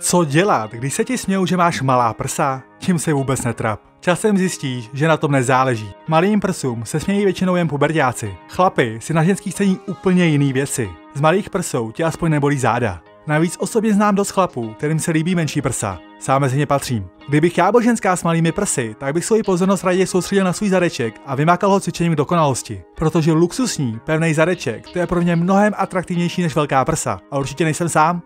Co dělat, když se ti smějou, že máš malá prsa? Čím se vůbec netrap. Časem zjistíš, že na tom nezáleží. Malým prsům se smějí většinou jen pubertáci. Chlapy si na ženských cení úplně jiný věci. Z malých prsou tě aspoň nebolí záda. Navíc osobně znám dost chlapů, kterým se líbí menší prsa. Sám mezi ně patřím. Kdybych já byl ženská s malými prsy, tak bych svoji pozornost raději soustředil na svůj zadeček a vymákal ho cvičením k dokonalosti. Protože luxusní, pevný zadeček, to je pro mě mnohem atraktivnější než velká prsa. A určitě nejsem sám.